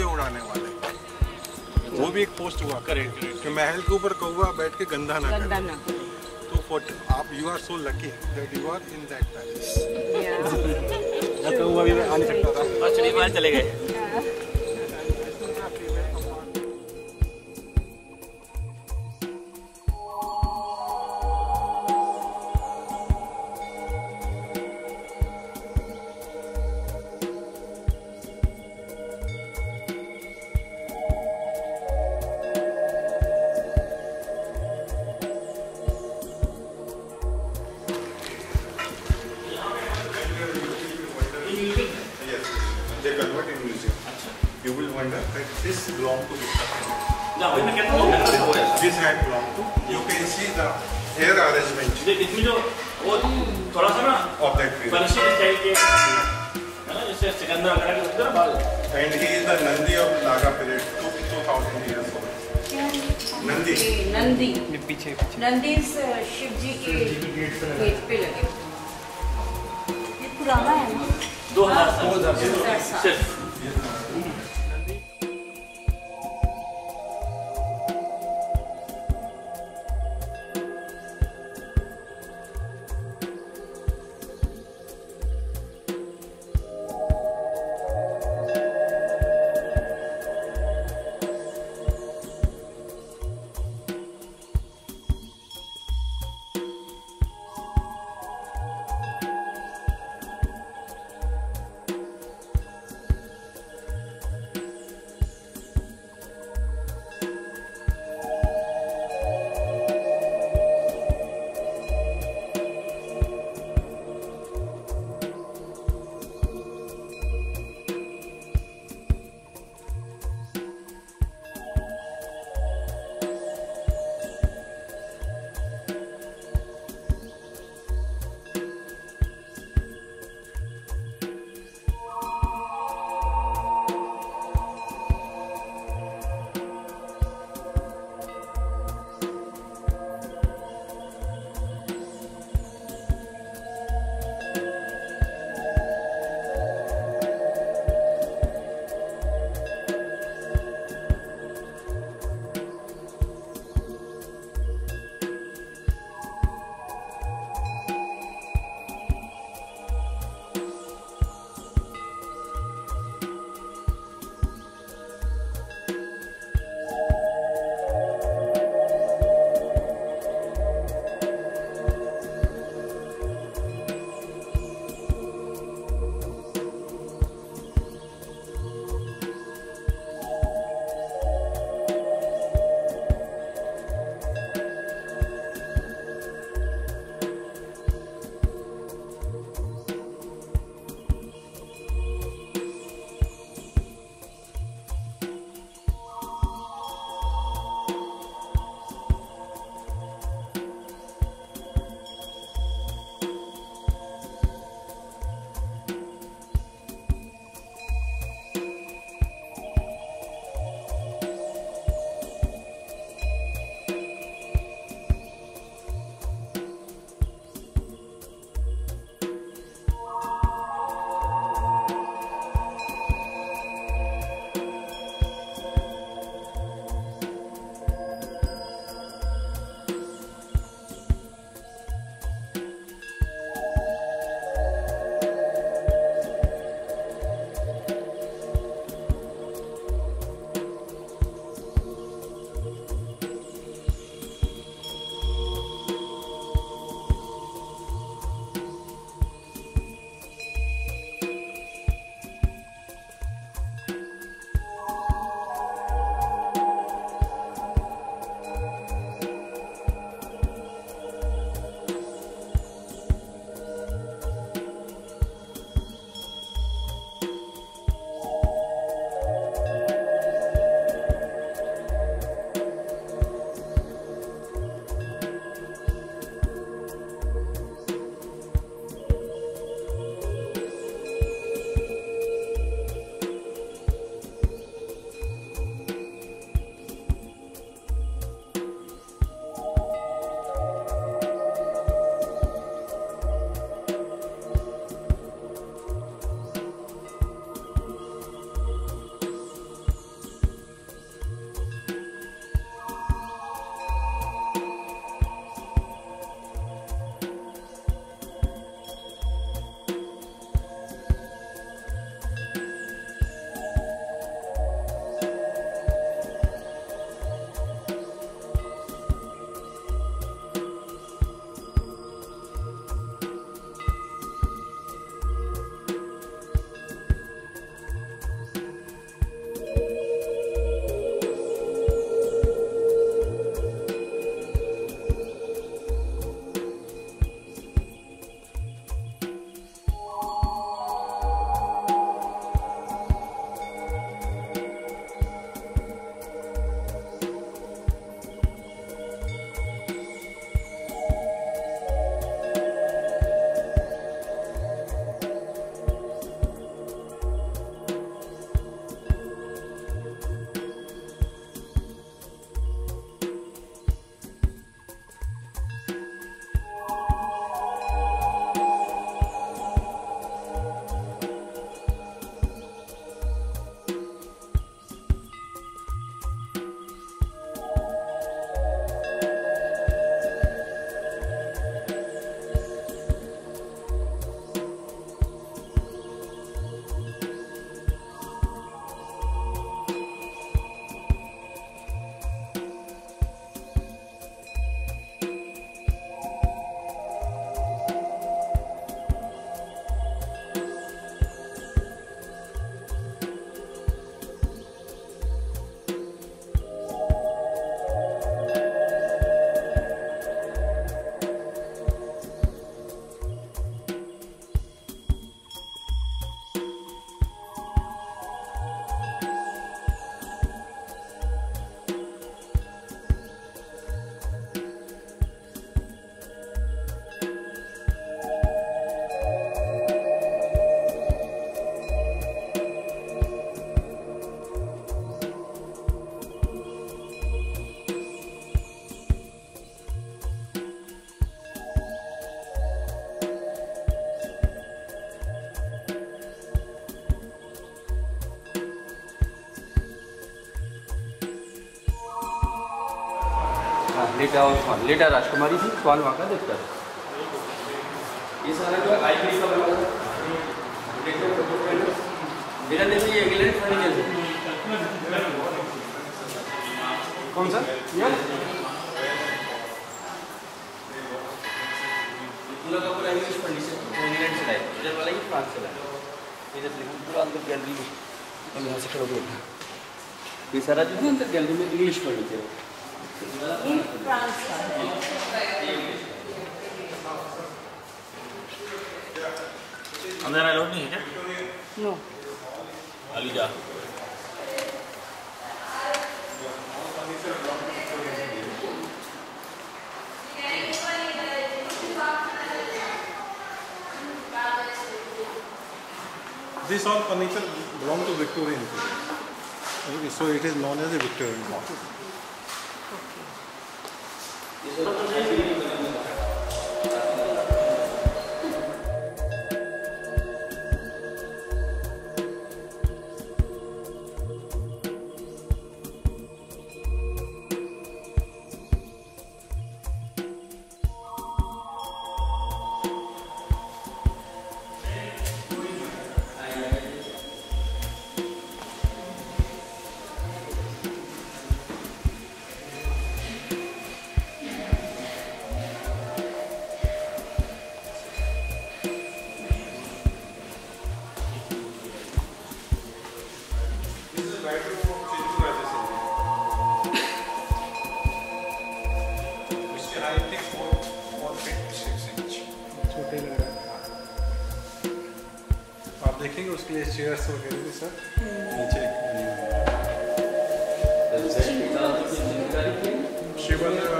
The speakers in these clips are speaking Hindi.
कौवे उड़ाने वाले। वो भी एक पोस्ट हुआ Correct, कि महल के ऊपर कौवा बैठ के गंदा ना गंदा ना तो फॉर आप you are so lucky that you are in that palace या कौवा भी आ नहीं सकता था। और चले गए। ना मैं कहता हूँ मैं कहता हूँ ऐसा। This had belong to. You can see the hair arrangement ये इसमें जो वो थोड़ा सा ना of that period. Persian style के है ना जैसे सिकंदर वगैरह के हैं ना बाल And he is the Nandi of Naga period, two, 2000 years old. Nandi Nandi पीछे नंदी इस शिव जी के गेट पे लगे हैं। ये पुराना है ना दो हज़ार साल दो हज़ार साल सिर्फ़ लेटा और स्वान लेटा राजकुमारी थी स्वान वहाँ का देखता था ये सारा जो है आईपी का। मेरा ये जैसे कौन सा? ये? पूरा इंग्लिश इंग्लैंड से लाए इधर वाला ही फ्रांस से लाए इधर पूरा अंदर गैलरी में। यहाँ से ये सारा जो है, अंदर गैलरी में इंग्लिश फर्नीचर है इन फ्रांस अंदर अलाउड नहीं है क्या नो अली जा This all furniture belong to Victorian period. Okay, so it is known as a Victorian model. Is it छोटे लग रहा है आप देखेंगे उसके लिए चेयर्स वगैरह भी सर नीचे शिवन का।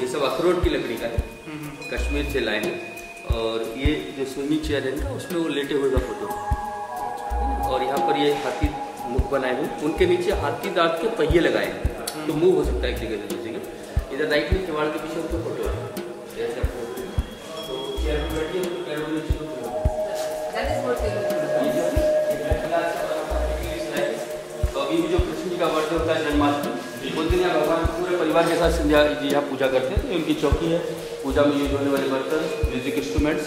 ये सब अखरोट की लकड़ी का है। कश्मीर से लाए हैं। और ये जो स्विमिंग चेयर है ना उसमें वो लेटे हुए का फ़ोटो और यहाँ पर ये हाथी बनाए हुए उनके नीचे हाथी दांत के पहिए लगाए तो मुँह हो सकता है एक जगह से दूसरी जगह इधर राइट में किवाड़ के पीछे उनका फ़ोटो है। तो तो के तो होता है जन्माष्टमी उस दिन भगवान पूरे परिवार के साथ संध्या जी यहाँ पूजा करते हैं। तो इनकी चौकी है। पूजा में यूज़ होने वाले बर्तन म्यूज़िक इंस्ट्रूमेंट्स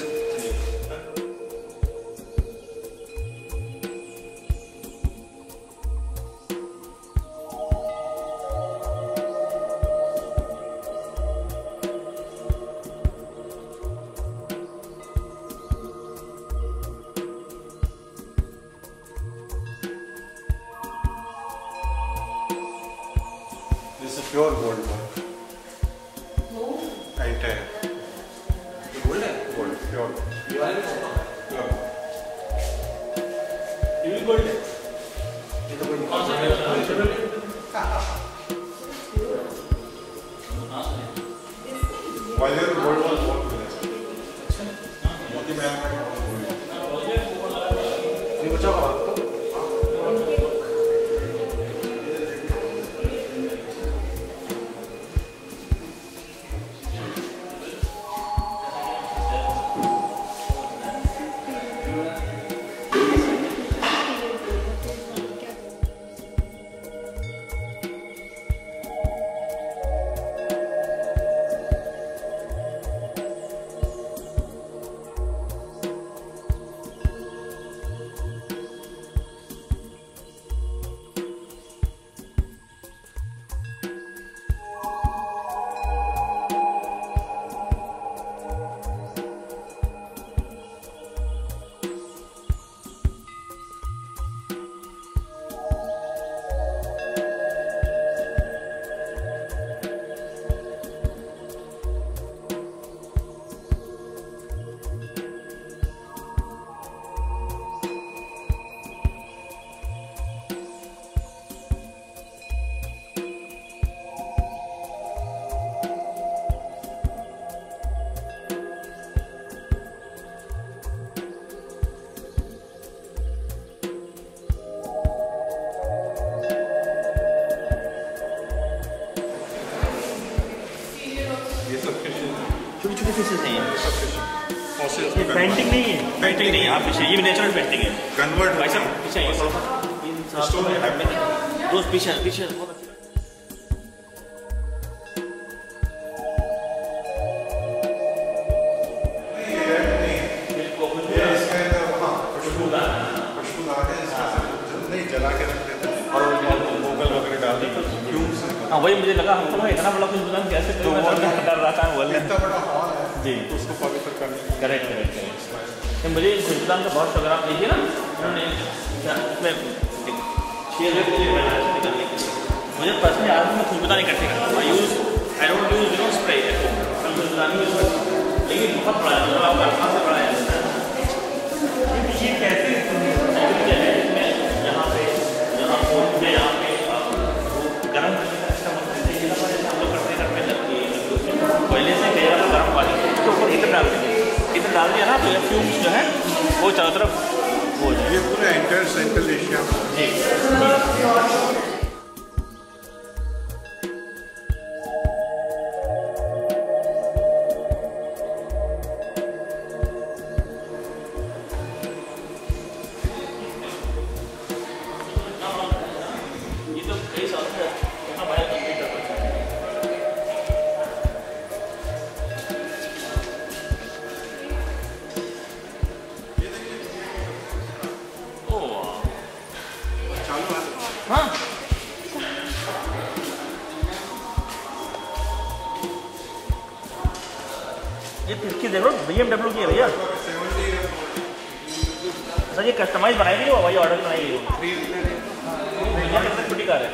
Валеру Вольфовну. छोटी छोटी फिशेस हैं पेंटिंग नहीं है पेंटिंग नहीं आप पीछे ये नेचुरल पेंटिंग है कन्वर्ट भाई साहब है। दोस्त हैं हैं हाँ वही मुझे लगा हम तो इतना बड़ा कुछ दुकान कैसे तो मैं रहे है। जी। उसको पवित्र करने करेक्ट करेक्ट करेक्ट। मुझे इस हिंदुस्तान का बहुत शौक आप देखिए ना उन्होंने मुझे पर्सनली आज मैं खुशबुदान इकट्ठे करता हूँ। I use I don't use you know spray खुशबुदान चारों तरफ़? वो हो जाए ये पूरा एंटर सेंट्रल एशिया में जी। है। ये किसकी देख? लो बी एमडब्ल्यू की है भैया। सर ये कस्टमाइज बनाई गई हो भाई ऑर्डर बनाई गई हो छोटी कार है?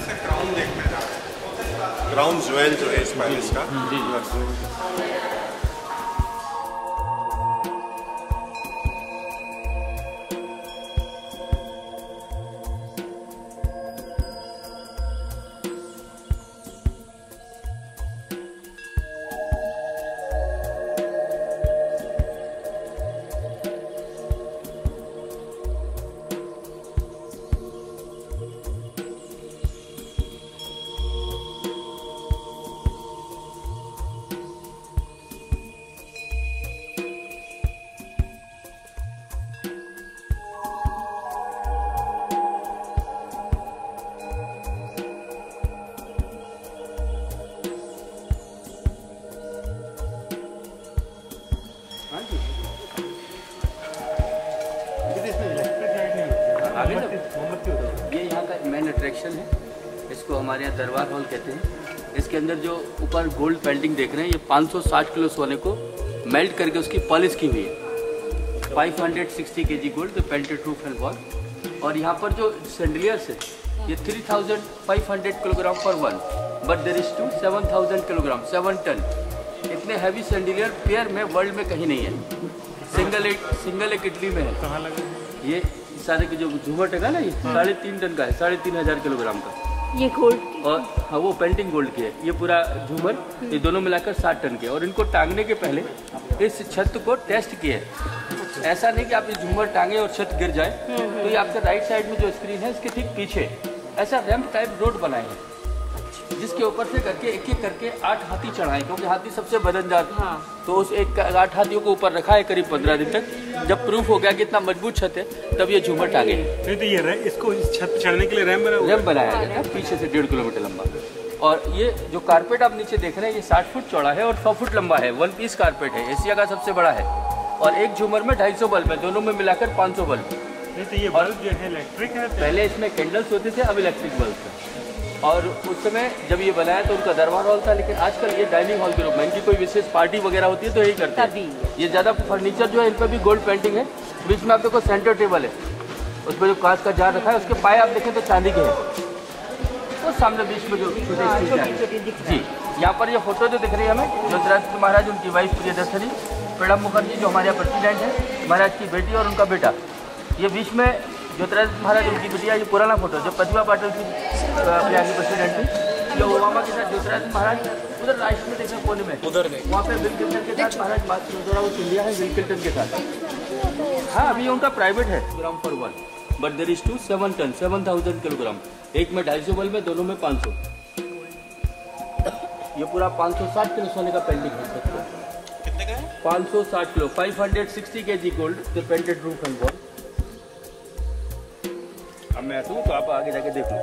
हैं क्राउन देखने जा रहे हैं? क्राउन ज्वेल जो है इस पैलेस का। जी आगे यहाँ दरबार हॉल कहते हैं। इसके अंदर जो ऊपर गोल्ड पेंटिंग देख रहे हैं ये 560 किलो सोने को मेल्ट करके उसकी पॉलिश की हुई है। 560 KG gold painted roof and wall. और यहाँ पर जो सेंडलियर्स है ये 3500 kilogram per one but there is two 7000 kilogram seven ton इतने हैवी सेंडलियर पेयर में वर्ल्ड में कहीं नहीं है। सिंगल एक सिंगल एक इटली में है। कहाँ लगा? ये सारे के जो झूमर टका ना ये साढ़े तीन टन का है साढ़े तीन हज़ार किलोग्राम का। ये गोल्ड और हाँ वो पेंटिंग गोल्ड की है। ये पूरा झूमर ये दोनों मिलाकर सात टन के और इनको टांगने के पहले इस छत को टेस्ट किए है। ऐसा नहीं कि आप ये झूमर टांगे और छत गिर जाए। तो ये आपके राइट साइड में जो स्क्रीन है इसके ठीक पीछे ऐसा रैम्प टाइप रोड बनाए हैं। जिसके ऊपर से करके एक एक करके आठ हाथी चढ़ाए क्योंकि हाथी सबसे वजनदार हाँ। तो उस एक आठ हाथियों को ऊपर रखा है करीब पंद्रह दिन तक। जब प्रूफ हो गया कि इतना मज़बूत छत है तब ये झूमर टांगे। नहीं तो ये इसको इस छत चढ़ने के लिए रैम बना हुआ है। रैम्प बनाया गया है पीछे से डेढ़ किलोमीटर लंबा। और ये जो कारपेट आप नीचे देख रहे हैं ये साठ फुट चौड़ा है और सौ फुट लंबा है। वन पीस कारपेट है एशिया का सबसे बड़ा है। और एक झूमर में ढाई सौ बल्ब है दोनों में मिलाकर पाँच सौ बल्ब। नहीं तो ये बल्ब जो है इलेक्ट्रिक है। पहले इसमें कैंडल्स होते थे अब इलेक्ट्रिक बल्ब है। और उस समय जब ये बनाया तो उनका दरबार हॉल था लेकिन आजकल ये डाइनिंग हॉल के रूप में इनकी कोई विशेष पार्टी वगैरह होती है तो यही करते। हैं। ये ज़्यादा फर्नीचर जो है इन पर भी गोल्ड पेंटिंग है। बीच में आप देखो सेंटर टेबल है। उस पर जो कांच का जार रखा है उसके पाए आप देखें तो चांदी के हैं। वो सामने बीच में जो छोटे हाँ, छोटी जी यहाँ पर ये फ़ोटो जो दिख रही है हमें ज्योतिराज महाराज उनकी वाइफ प्रियदर्शनी प्रणब मुखर्जी जो हमारे यहाँ प्रेसिडेंट है महाराज की बेटी और उनका बेटा। ये बीच में ज्योतिराज महाराज उनकी बेटिया ये पुराना फ़ोटो जो प्रतिभा पाटिल की अपने प्रेसिडेंट थी जो ओबामा के साथ ज्योतिराज महाराज उधर राष्ट्र में देखने कोने में उधर वहाँ पे बिल क्लिंटन के साथ महाराज बात थोड़ा वो इंडिया है बिल क्लिंटन के साथ। हाँ अभी उनका प्राइवेट है। Gram per one. But there is two seven ton seven thousand kilogram एक में ढाई सौ बल्ब है दोनों में पाँच सौ। ये पूरा 560 किलो सोने का पेंटिंग है। देखो कितने का है? 560 kilo 560 K G gold the painted roof and wall अब मैं ऐसा हूँ तो आप आगे जाके देख। लो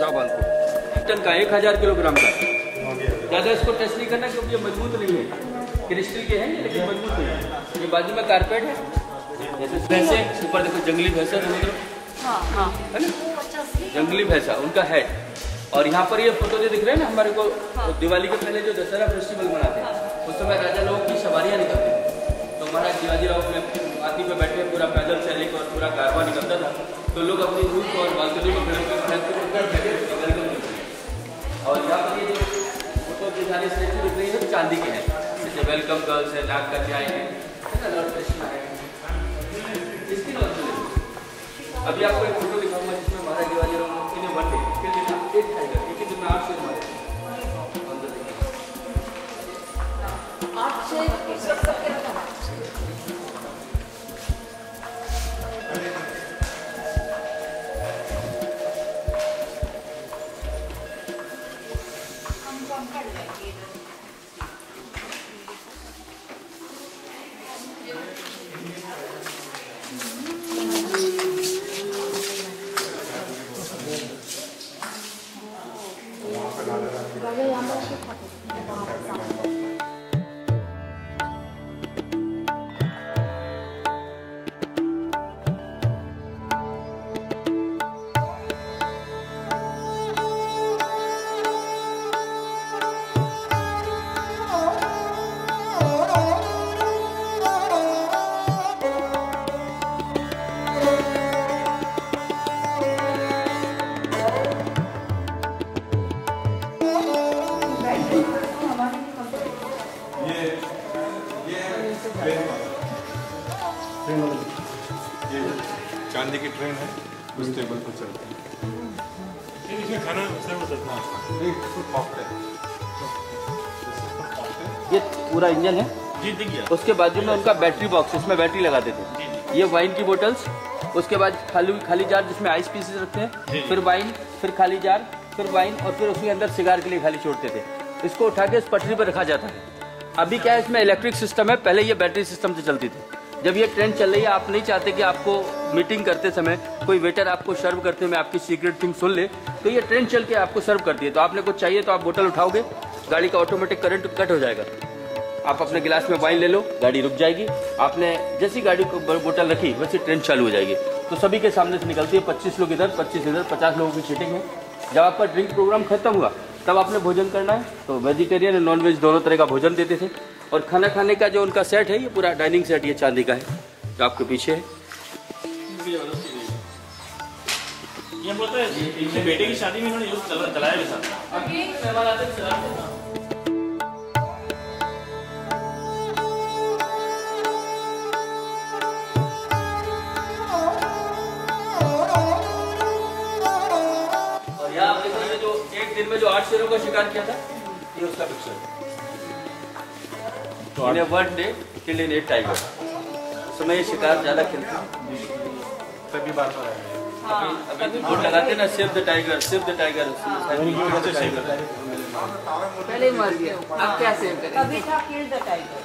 जाओ बाल को। टन का एक हज़ार किलोग्राम का। ज़्यादा इसको टेस्ट नहीं करना क्योंकि ये मज़बूत नहीं है। क्रिस्टल के हैं लेकिन मज़बूत नहीं है। ये बाजू में कारपेट है। जैसे भैंसे ऊपर देखो जंगली भैंसा हाँ हाँ? है। ना? जंगली भैंसा उनका हेड और यहाँ पर ये फ़ोटो जो दिख रहे हैं ना हमारे को वो दिवाली के पहले जो दशहरा फेस्टिवल मनाते हैं उस समय राजा लोगों की सवारियाँ निकलती थी। तो महाराज शिवाजी राव अपने हाथी पे बैठे पूरा पैदल चले और पूरा कारवा निकलता था। तो लोग अपनी रूप और बालकनी को और यहाँ पर ये जो फ़ोटो के सारे स्टेचू दिख रही है चांदी के हैं। जैसे वेलकम गर्ल्स है नाग कन्याएँ हैं। लॉर्ड कृष्णा है। इसकी अभी आपको एक फ़ोटो दिखाऊँगा जिसमें महाराज शिवाजी राव चांदी की ट्रेन है उस टेबल पर चलती है। इसमें खाना सर्व करता है। एक कॉकटेल ये पूरा इंजन है? जी दिख गया उसके बाजू में उनका बैटरी बॉक्स इसमें बैटरी लगाते थे। ये वाइन की बोतल्स उसके बाद खाली खाली जार जिसमें आइस पीसेस रखते हैं फिर वाइन फिर खाली जार फिर वाइन और फिर उसके अंदर सिगार के लिए खाली छोड़ते थे। इसको उठा के इस पटरी पर रखा जाता है। अभी क्या है इसमें इलेक्ट्रिक सिस्टम है पहले ये बैटरी सिस्टम से चलती थी। जब ये ट्रेन चल रही है आप नहीं चाहते कि आपको मीटिंग करते समय कोई वेटर आपको सर्व करते में आपकी सीक्रेट थिंग सुन ले तो ये ट्रेन चल के आपको सर्व करती है। तो आपने कुछ चाहिए तो आप बोतल उठाओगे, गाड़ी का ऑटोमेटिक करंट कट हो जाएगा। आप अपने गिलास में वाइन ले लो, गाड़ी रुक जाएगी। आपने जैसी गाड़ी को बोतल रखी, वैसी ट्रेन चालू हो जाएगी। तो सभी के सामने से निकलती है, पच्चीस लोग इधर, पच्चीस इधर, पचास लोगों की सीटिंग है। जब आपका ड्रिंक प्रोग्राम खत्म हुआ, तब आपने भोजन करना है तो वेजिटेरियन और नॉन वेज दोनों तरह का भोजन देते थे। और खाना खाने का जो उनका सेट है, ये पूरा डाइनिंग सेट ये चांदी का है, जो आपके पीछे है। ये बोलते हैं अपने बेटे की शादी में इन्होंने यूज़ चला चलाया भी था और यहाँ आप देख रहे जो एक दिन में जो आठ शेरों का शिकार किया था ये उसका picture one day kill in eight tiger समय शिकार ज़्यादा खेलते हैं। तभी बात हो रहा है। अभी अभी बोर्ड लगाते ना save the tiger save the tiger tiger पहले ही। मर गया अब क्या सेव करें कभी था किल द टाइगर